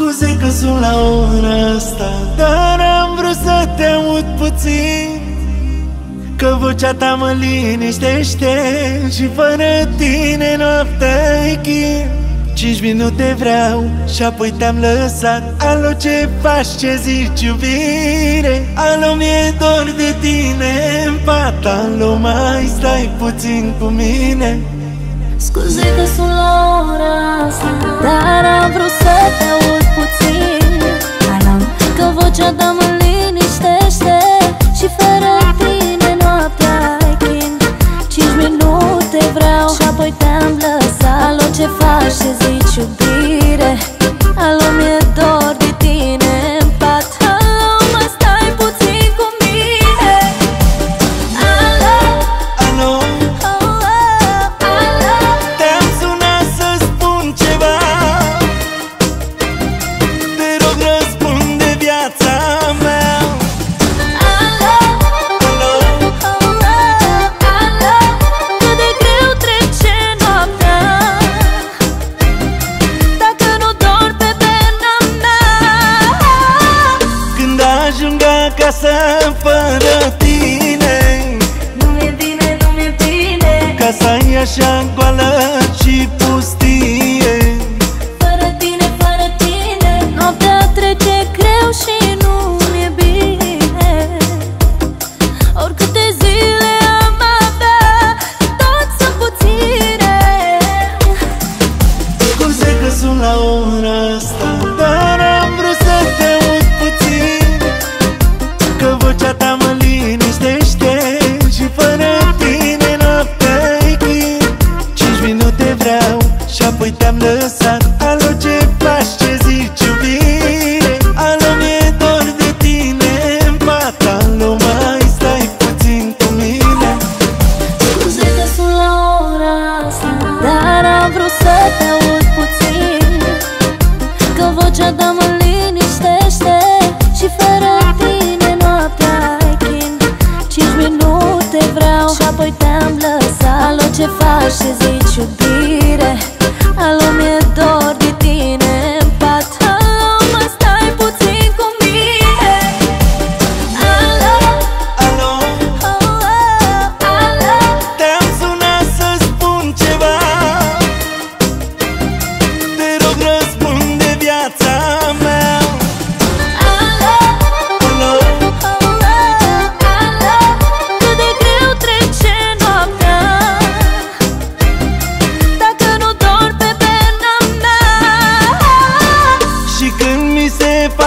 scuze că sunt la ora asta Dar am vrut să te aud puțin. Că vocea ta mă liniștește Și fără tine noaptea e chin. Cinci minute vreau și apoi te-am lăsat. Alo ce faci, ce zici iubire? Alo mi-e dor de tine în pat. Alo mai stai puțin cu mine. Scuze că sunt la ora asta Dar am vrut să te aud puțin. Alam, că vocea ta mă liniștește Și fără tine noaptea ai chin Cinci minute vreau și apoi te-am lăsat. Alo, ce faci, ce zici, iubire? Alo, mi-e ti.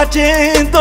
watching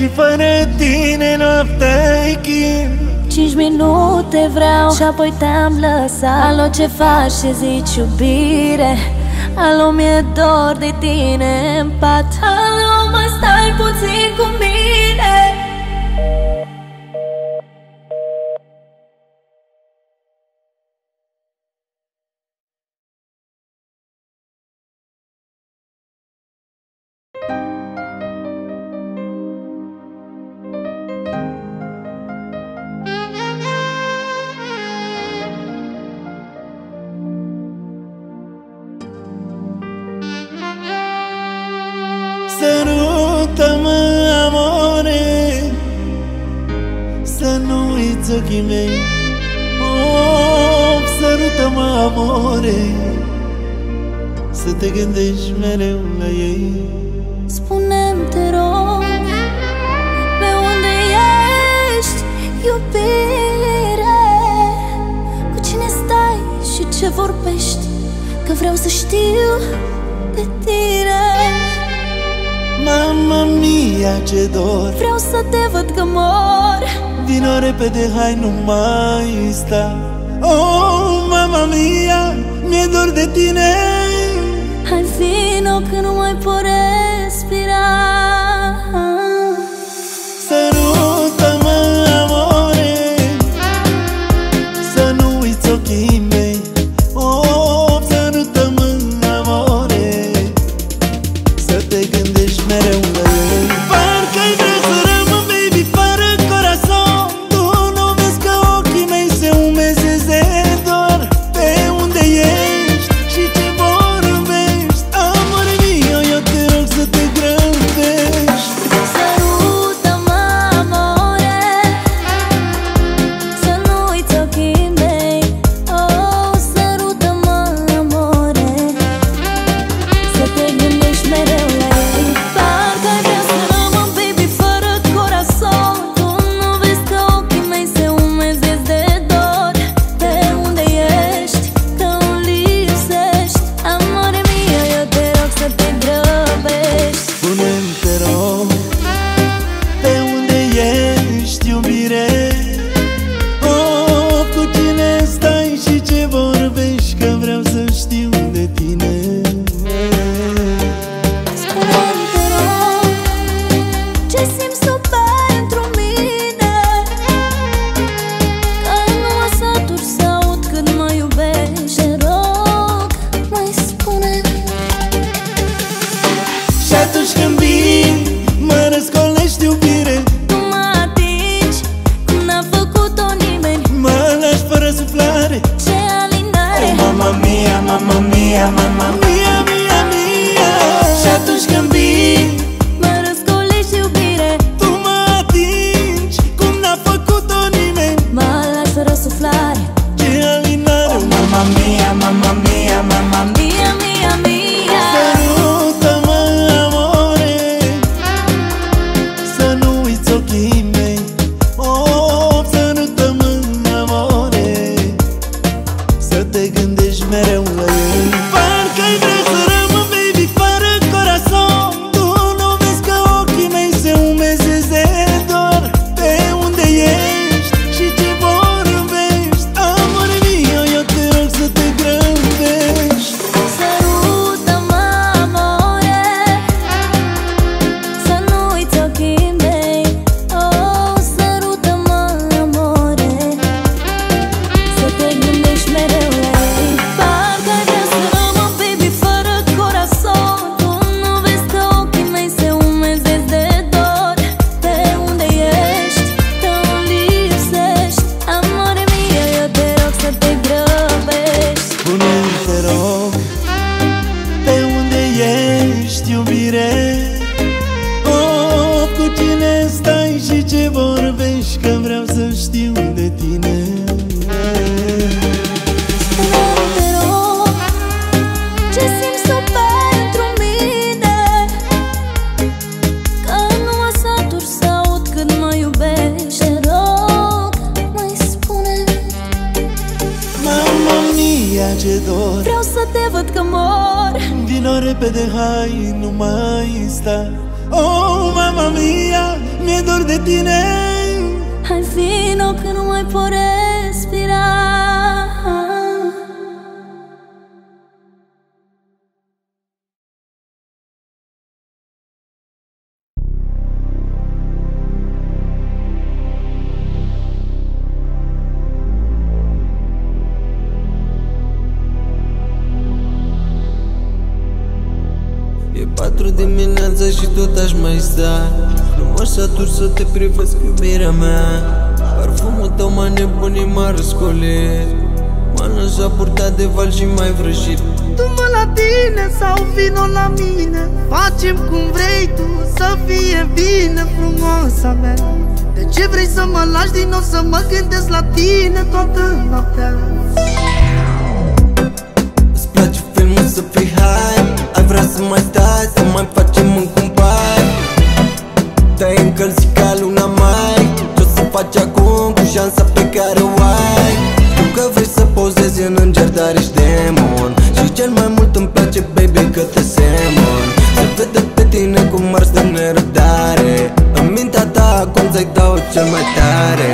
Și fără tine noaptea e Cinci minute vreau și apoi te-am lăsat. Alo, ce faci? Și zici iubire? Alo, mi-e dor de tine în pat. Alo, mă stai puțin cu mine. gândești mereu la ei. Spune-mi, te rog, pe unde ești, iubire? Cu cine stai și ce vorbești, că vreau să știu de tine. Mama mia, ce dor! Vreau să te văd că mor. Vino repede, hai, nu mai sta. Oh, mama mia, mi-e dor de tine. Hai vino că nu mai pot respira. Nu mă satur să te privesc, iubirea mea. Parfumul tău m-a nebunit, m-a răscolit. M-a lăsat purtat de val și mai vrăjit. Tu mă la tine sau vino la mine. Facem cum vrei tu să fie bine frumoasa mea. De ce vrei să mă lași din nou să mă gândesc la tine toată noaptea? Îți place filmul să fii hai Ai vrea să mai stai, să mai facem încă te încălzi ca luna mai. Ce-o să faci acum cu șansa pe care o ai? Tu că vrei să pozezi în înger, dar ești demon. Și cel mai mult îmi place, baby, că te semon. Se vede pe tine cum arzi de nerăbdare În mintea ta acum ți-ai dau cel mai tare.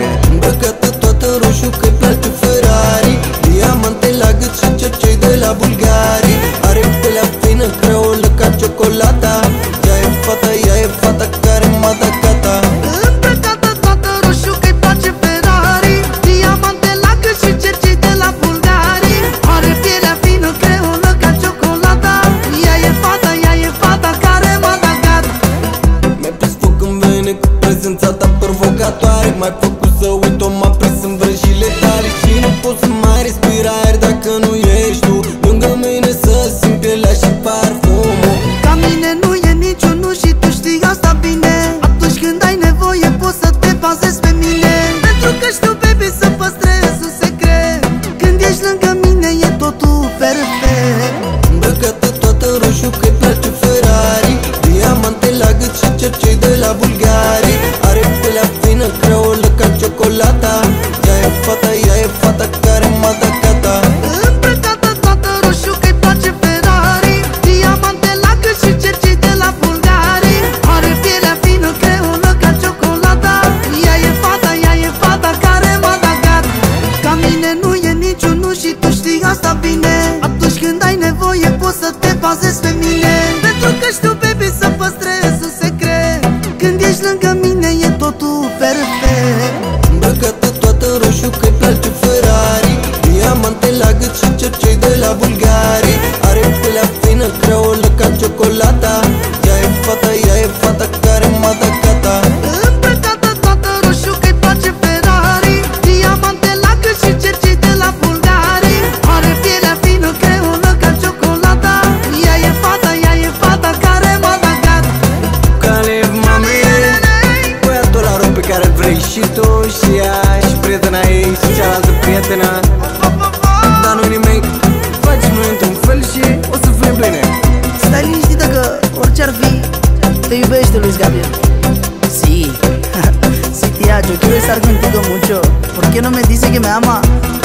Yo quiero estar contigo mucho. ¿Por qué no me dice que me ama?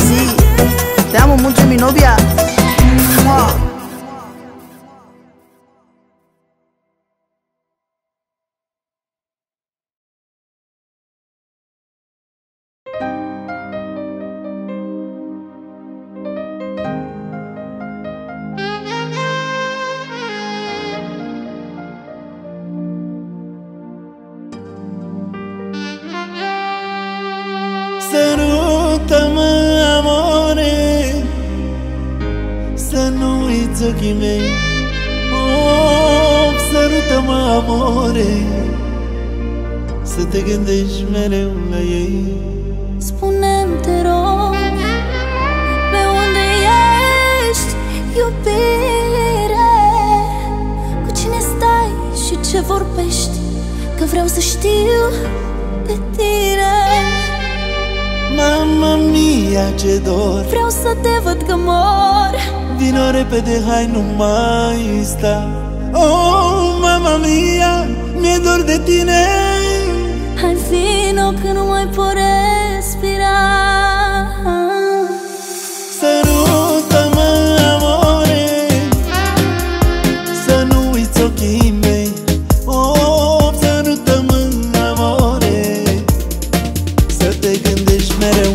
Sí, te amo mucho, mi novia. ¡Mua! gândești mereu la ei. Spune-mi, te rog, pe unde ești, iubire? Cu cine stai și ce vorbești, că vreau să știu de tine. Mama mia, ce dor! Vreau să te văd că mor. Vino repede, hai, nu mai sta. Oh, mama mia, mi-e dor de tine. Hai vino că nu mai pot respira. Sărută-mă, amore Să nu uiți ochii mei. Oh, sărută-mă, amore Să te gândești mereu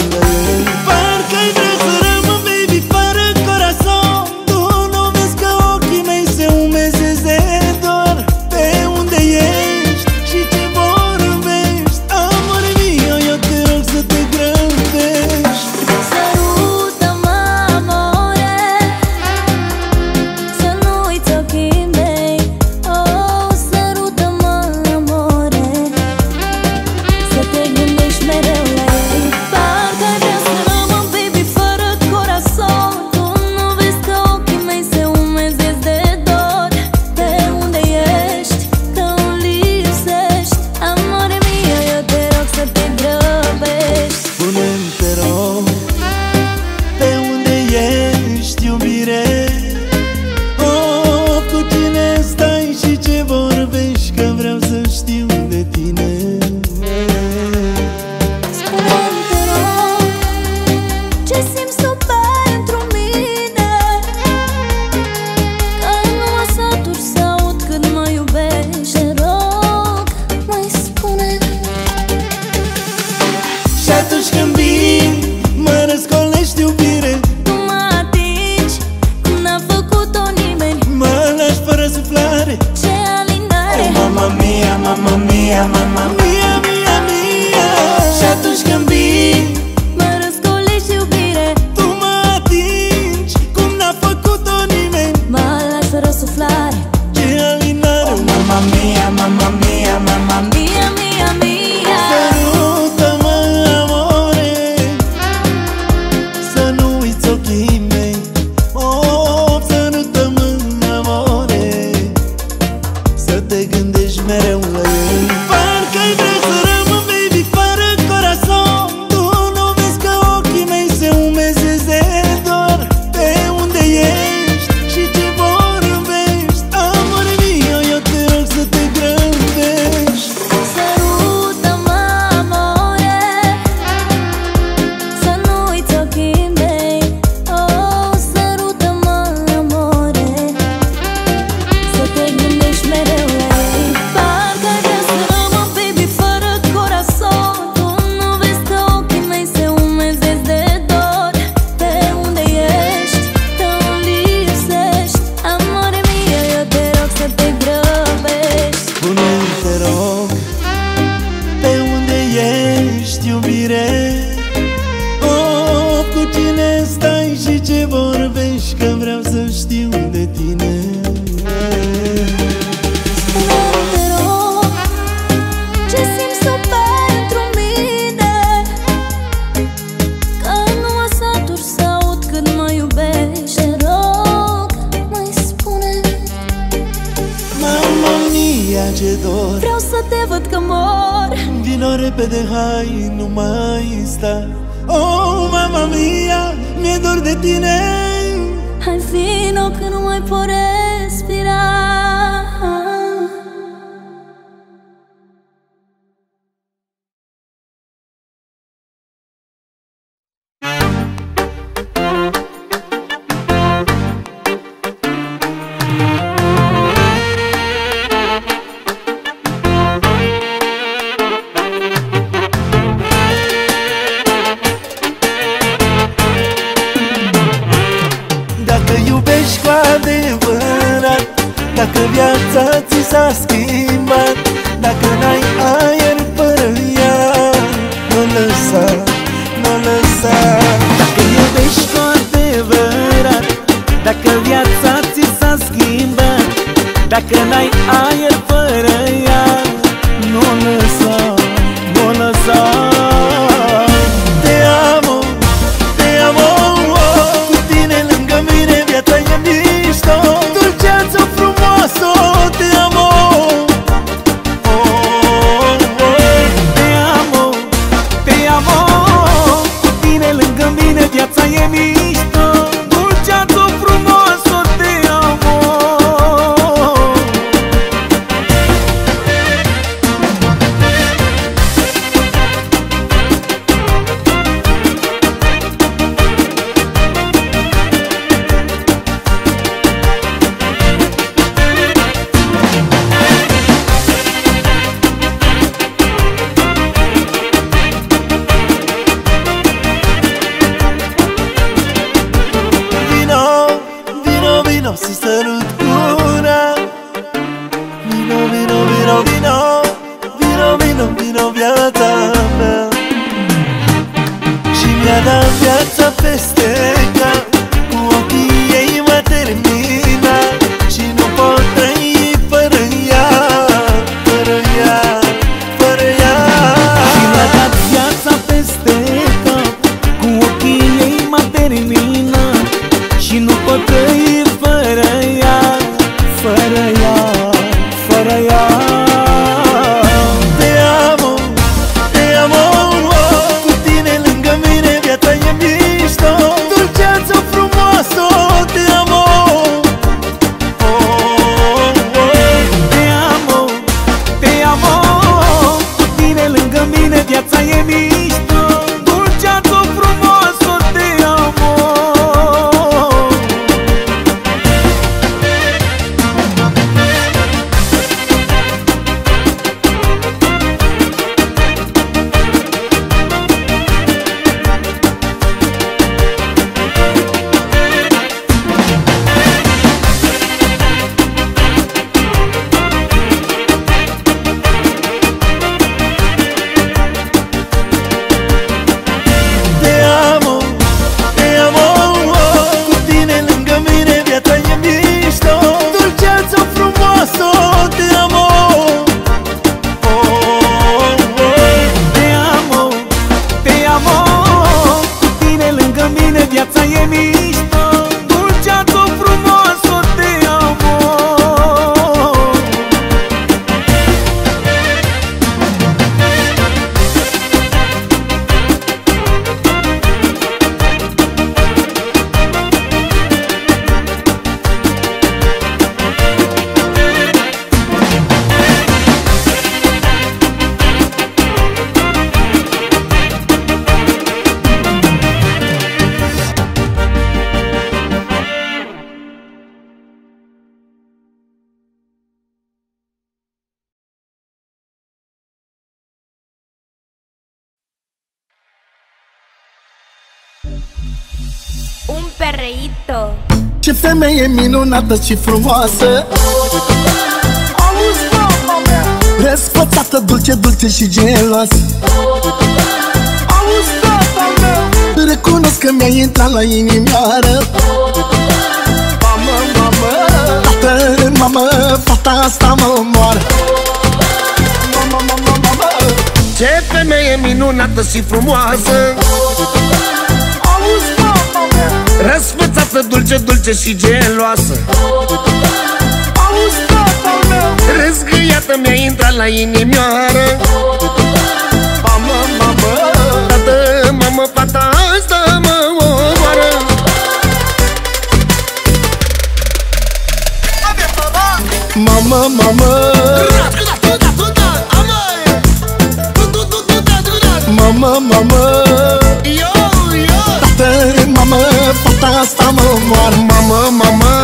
te văd că mor. Vino repede, hai, nu mai sta. Oh, mama mia, mi-e dor de tine. Hai vino că nu mai poresc femeie minunată și frumoasă. Răsfățată, dulce, dulce și geloasă Recunosc că mi-ai intrat la inimioară. Mamă, mamă. Tată, mamă, fata asta mă omoară. Mamă, mamă, mamă. Ce femeie minunată și frumoasă. Auzi, mamă, mamă dulce, dulce și geloasă. Auzi, tata meu. Răzgâiată mi-a intrat la inimioară. Mamă, mamă. Tată, mamă, fata asta mă omoară Mamă, mamă. Mamă, mamă. Tată, mamă, fata asta mă omoară Mamă, mamă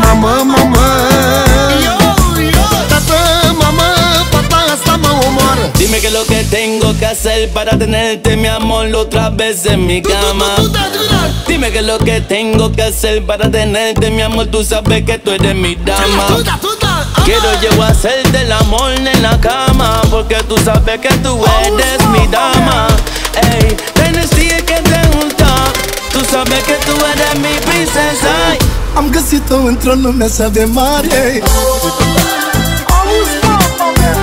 Mamă, mamă Dime qué es lo que tengo que hacer para tenerte mi amor otra vez en mi cama. Dime qué es lo que tengo que hacer para tenerte mi amor Tú sabes que tú eres mi dama Quiero yo hacerte el amor en la cama Porque tú sabes que tú eres mi dama. Ey, tienes que te gusta. Tú sabes que tú eres mi princesa. Am găsit-o într-o lume așa de mare Auzi, mama mea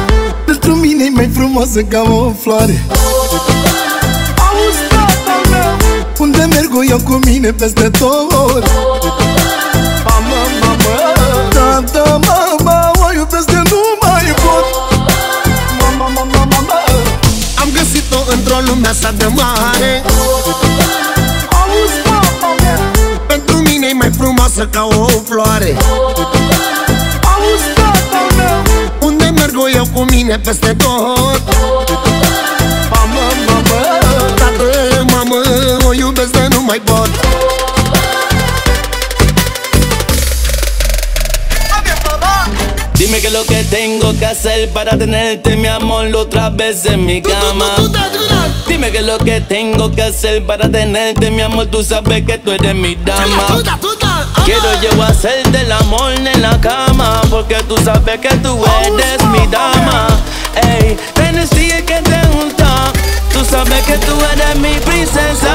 Pentru mine e mai frumoasă ca o floare Auzi, tata meu Unde merg o iau cu mine peste tot într-o lume așa de mare. Auzi, mama mea. Pentru mine e mai frumoasă ca o floare. Auzi, tata meu Unde merg o iau cu mine peste tot? Mamă, mamă. Tată, mamă, o iubesc de nu mai pot Dime qué es lo que tengo que hacer para tenerte mi amor otra vez en mi cama. Dime qué es lo que tengo que hacer para tenerte mi amor Tú sabes que tú eres mi dama. Quiero yo hacerte el amor en la cama Porque tú sabes que tú eres mi dama. Ey, tienes que te gusta. Tú sabes que tú eres mi princesa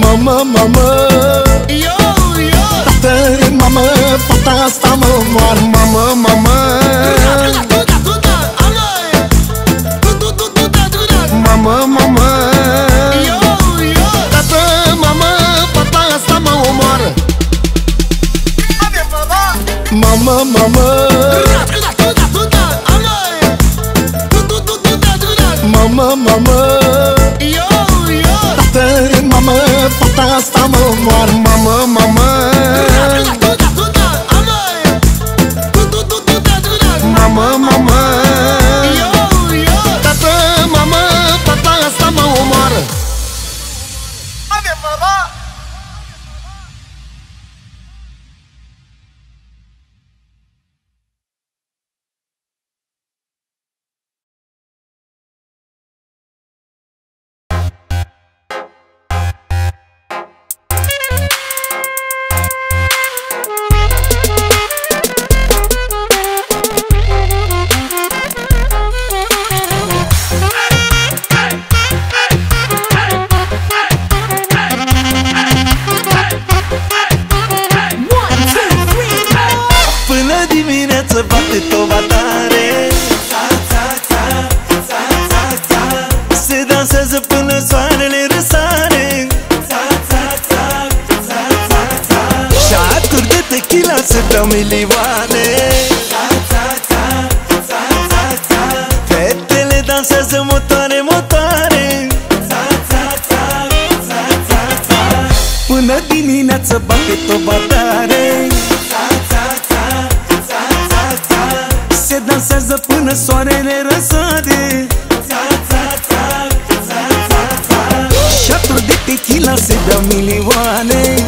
Mamă, mamă. Mamă, mamă Tată, mamă, fata asta mă omoară Mamă, mamă. Mamă, mamă. Tată, mamă, fata asta mă omoară Mamă, mamă Mamă, Până dimineață bate toba tare Se dansează până soarele răsare. Șaturi de tequila se beau milioane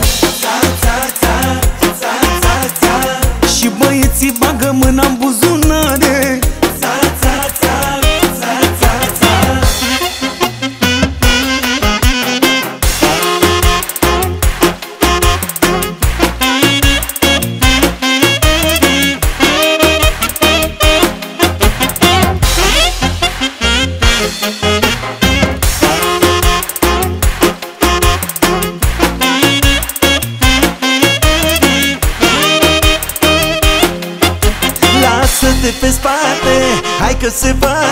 Hai că se poate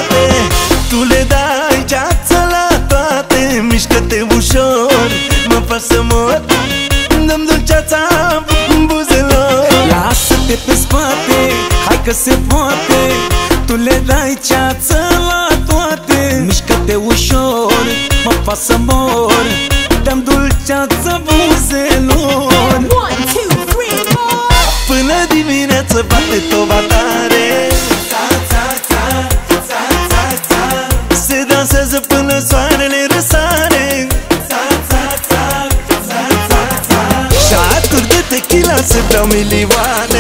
tequila se beau milioane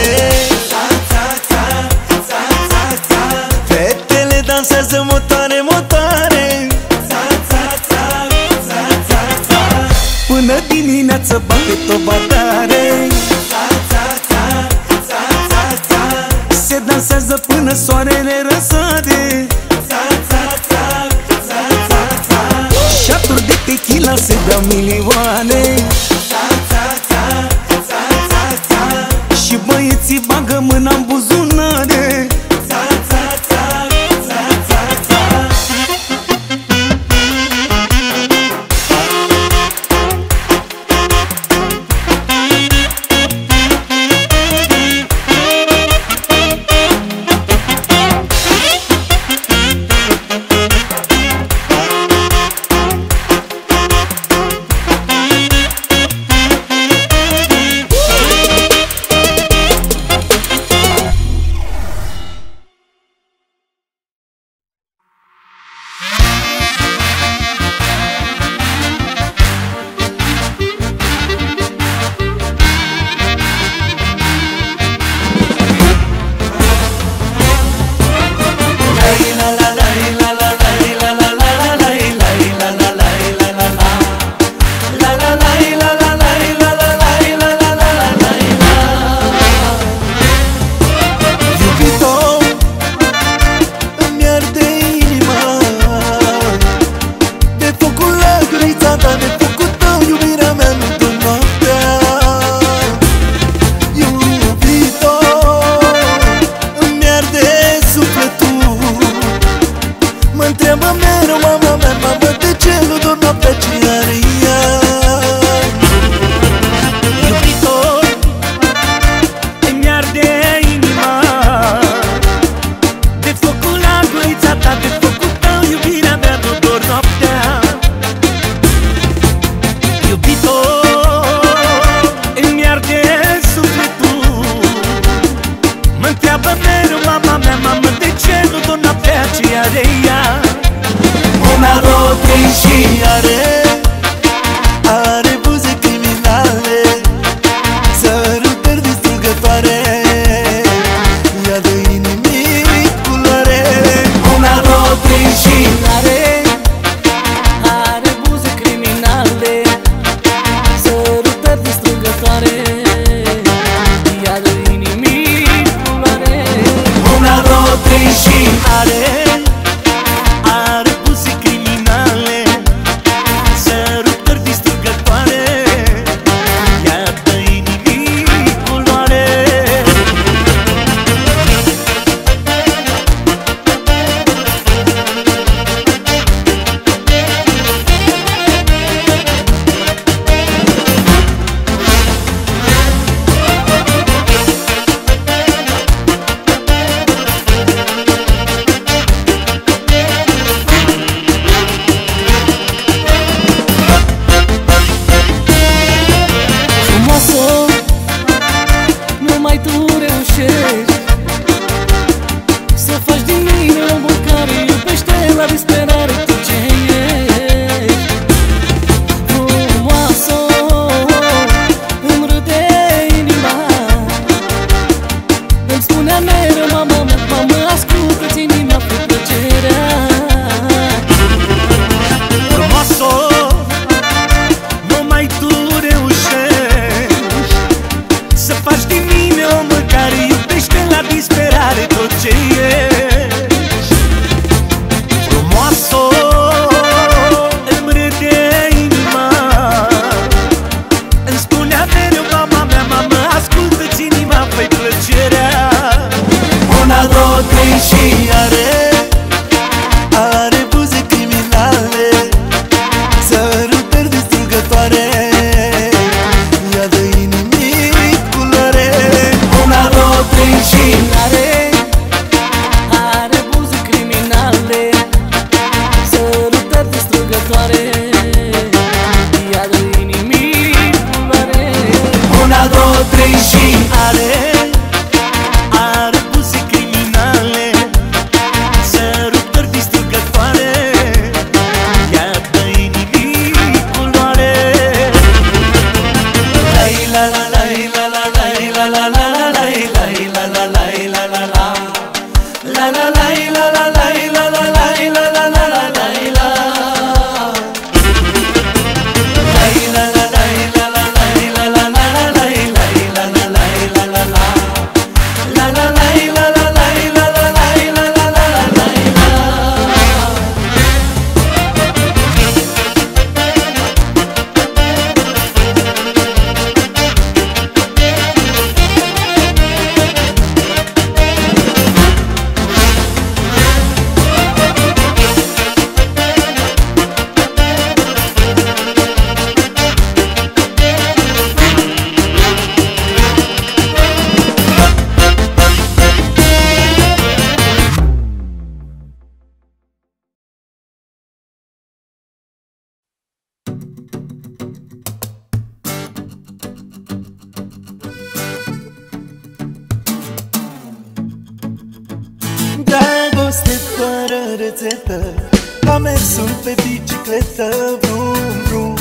Dragoste fără rețetă Ca mersul pe bicicletă Vrum, vrum.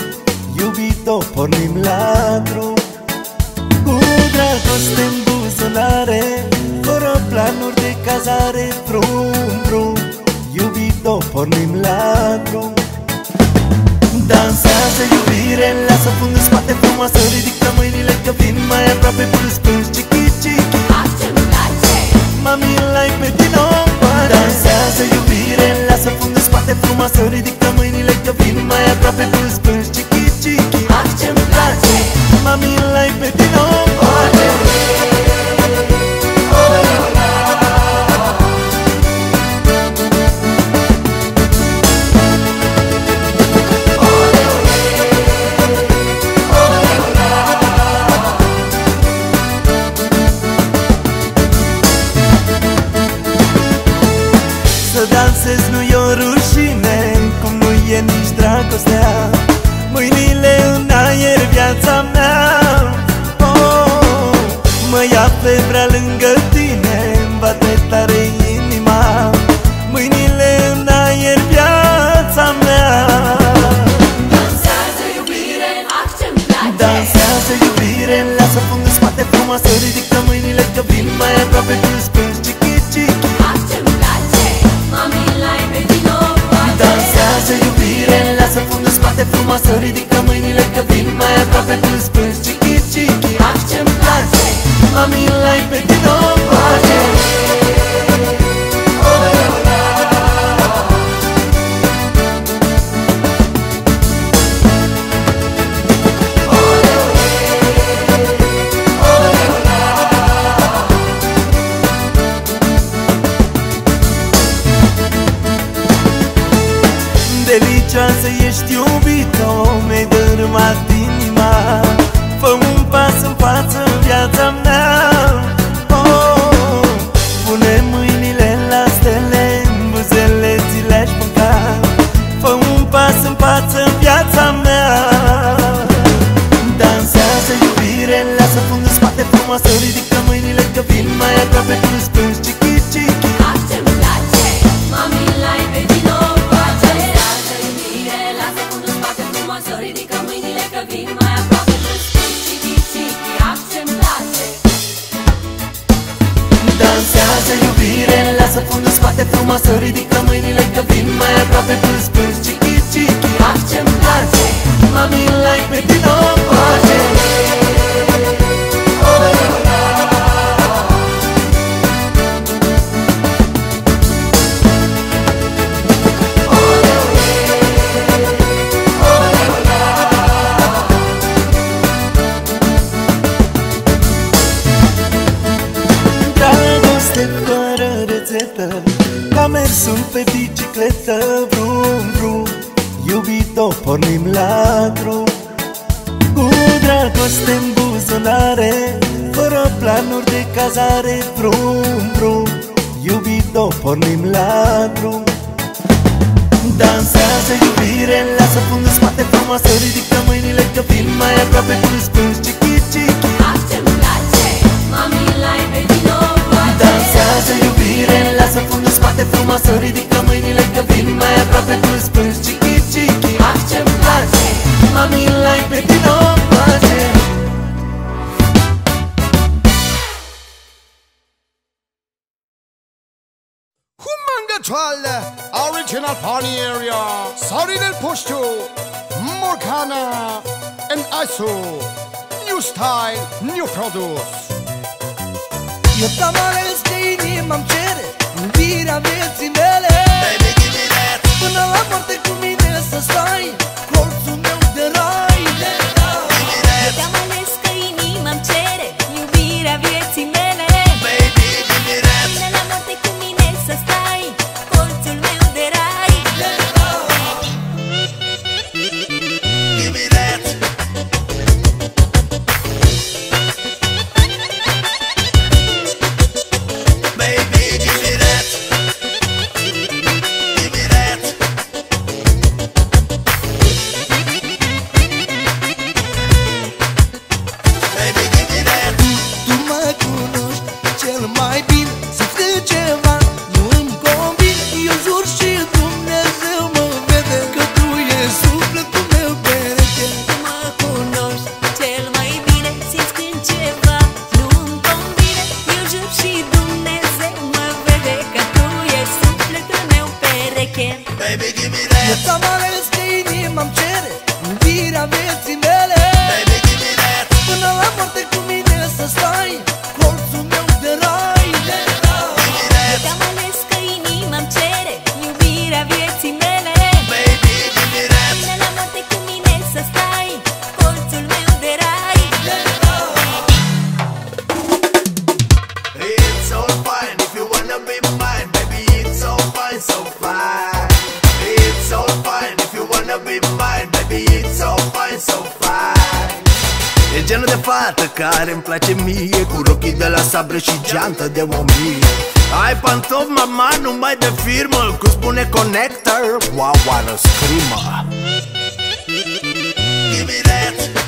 Iubito, pornim la drum. Cu dragoste în buzunare Fără planuri de cazare Vrum, vrum. Iubito, pornim la drum. Dansează iubire Lasă fundul spate frumoasă Ridică mâinile că vin mai aproape Pulul spânci Mami, like pe tine o Dansează iubire, lasă fundul spate frumoasă Ridică mâinile că vin mai aproape Pâns, pâns, chichi, chichi Ah, ce-mi place. Mami, like pe tine o frumoasă, ridică pe bicicletă, brum, brum Iubito, pornim la drum. Cu dragoste în buzunare Fără planuri de cazare, brum, brum Iubito, pornim la drum. Dansează iubire, lasă fundul spate frumoasă Ridică mâinile că vin mai aproape cu răspuns Lasă iubire, lasă fundul spate frumoasă Ridică mâinile că vin mai aproape Tu îți plângi, cichi, cichi, ah ce-mi place Mami, l-ai pe tine original party area Sorry del posto Morgana and ISO New style, new produce. Eu t-am ales că inima îmi cere Iubirea vieții mele. Baby, give me that. Până la moarte cu mine să stai Colțul Carlos Crema. Give me that.